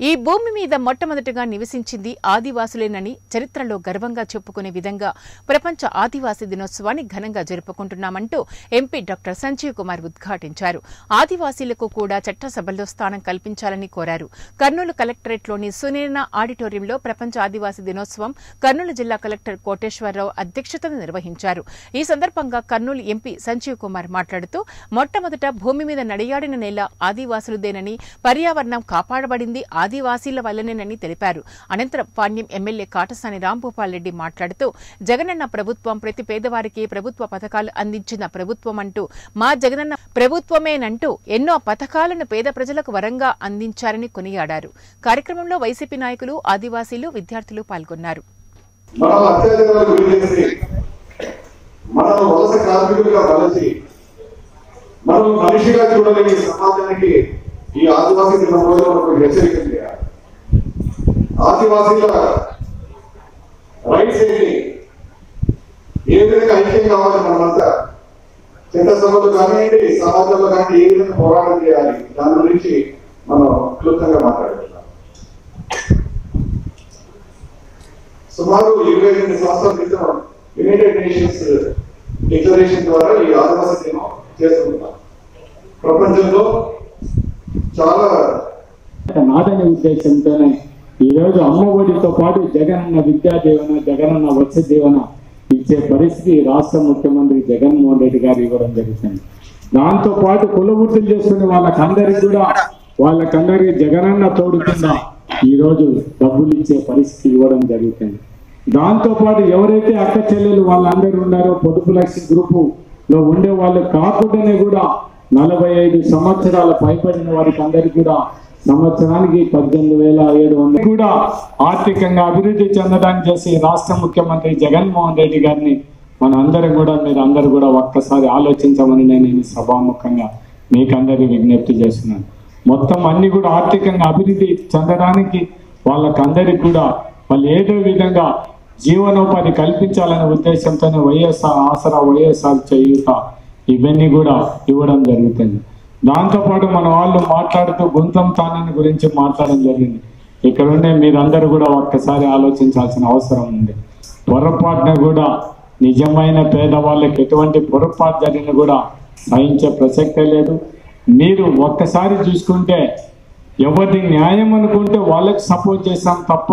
ఈ భూమి మీద మొట్టమొదటగా నివసించింది ఆదివాసులేనని చరిత్రలో గర్వంగా చెప్పుకునే విధంగా ప్రపంచ ఆదివాసీ దినోత్సవాన్ని ఘనంగా జరుపుకుంటున్నామంటూ ఎంపీ డాక్టర్ సంజీవ్ కుమార్ ఉద్ఘాటించారు. ఆదివాసీలకు కూడా చట్టసభల్లో స్థానం కల్పించాలని కోరారు. కర్నూలు కలెక్టరేట్లోని సునీర్ణ ఆడిటోరియంలో ప్రపంచ ఆదివాసీ దినోత్సవం కర్నూలు జిల్లా కలెక్టర్ కోటేశ్వరరావు అధ్యక్షతన నిర్వహించారు. ఈ సందర్భంగా కర్నూలు ఎంపీ సంజీవ్ కుమార్ మాట్లాడుతూ మొట్టమొదట భూమి మీద నడియాడిన నేల ఆదివాసులదేనని పర్యావరణం కాపాడబడింది ఆదివాసీల వల్లనేనని తెలిపారు. అనంతరం పాణ్యం ఎమ్మెల్యే కాటసాని రాంభూపాల్ రెడ్డి మాట్లాడుతూ జగనన్న ప్రభుత్వం ప్రతి పేదవారికి ప్రభుత్వ పథకాలు అందించిన ప్రభుత్వం అంటూ మా జగనన్న ప్రభుత్వమేనంటూ ఎన్నో పథకాలను పేద ప్రజలకు వరంగా అందించారని కొనియాడారు. కార్యక్రమంలో వైసీపీ నాయకులు ఆదివాసీలు విద్యార్థులు పాల్గొన్నారు. మనం మనం వలస కార్మికులుగా వలసి మనం మనిషిగా చూడలేని సమాజానికి ఈ ఆదివాసీ దినం రోజు మనకు హెచ్చరిక చేయాలి. ఆదివాసీల రైట్స్ ఏంటి? ఏ విధంగా ఐక్యం కావాలి మనమంతా? చట్టసభలు కానివ్వండి సమాజంలో కానీ ఏ విధంగా పోరాటం చేయాలి? దాని గురించి మనం క్లుప్తంగా మాట్లాడుతున్నాం సుమారు ఇరవై ఎనిమిది సంవత్సరాల క్రితం యునైటెడ్ నేషన్స్ డిక్లరేషన్ ద్వారా ఈ ఆదివాసీ దినం చేసుకుంటాం ప్రపంచంలో చాలా నాటని ఉద్దేశంతోనే ఈ రోజు అమ్మఒడితో పాటు జగనన్న విద్యా దీవెన జగనన్న వత్స దీవెన ఇచ్చే పరిస్థితి రాష్ట్ర ముఖ్యమంత్రి జగన్మోహన్ రెడ్డి గారు ఇవ్వడం జరుగుతుంది. దాంతో పాటు కుల వృత్తులు చేసుకునే వాళ్ళకందరికి కూడా వాళ్ళకందరికి జగనన్న తోడు కింద ఈ రోజు డబ్బులు ఇచ్చే పరిస్థితి ఇవ్వడం జరుగుతుంది. దాంతో పాటు ఎవరైతే అక్క చెల్లెలు వాళ్ళందరూ ఉన్నారో పొదుపు లక్ష్య గ్రూపు లో ఉండే వాళ్ళు కాకుండానే కూడా నలభై ఐదు సంవత్సరాల పైబడిన వారికి అందరికి కూడా సంవత్సరానికి పద్దెనిమిది వేల ఏడు వందలు కూడా ఆర్థికంగా అభివృద్ధి చెందడానికి చేసి రాష్ట్ర ముఖ్యమంత్రి జగన్మోహన్ రెడ్డి గారిని మన అందరం కూడా మీరు అందరూ కూడా ఒక్కసారి ఆలోచించమని నేను సభాముఖంగా మీకు విజ్ఞప్తి చేస్తున్నాను. మొత్తం అన్ని కూడా ఆర్థికంగా అభివృద్ధి చెందడానికి వాళ్ళకందరికి కూడా వాళ్ళు ఏదో విధంగా జీవనోపాధి కల్పించాలనే ఉద్దేశంతోనే వైఎస్ఆర్ ఆసరా వైఎస్ఆర్ చేయూత ఇవన్నీ కూడా ఇవ్వడం జరుగుతుంది. దాంతోపాటు మన వాళ్ళు మాట్లాడుతూ గుంతం తానని గురించి మాట్లాడడం జరిగింది. ఇక్కడ ఉండే మీరందరూ కూడా ఒక్కసారి ఆలోచించాల్సిన అవసరం ఉంది. పొరపాటున కూడా నిజమైన పేదవాళ్ళకి ఎటువంటి పొరపాటు జరిగిన కూడా సహించే ప్రసక్తే లేదు. మీరు ఒక్కసారి చూసుకుంటే ఎవరిని న్యాయం అనుకుంటే వాళ్ళకి సపోర్ట్ చేస్తాం తప్ప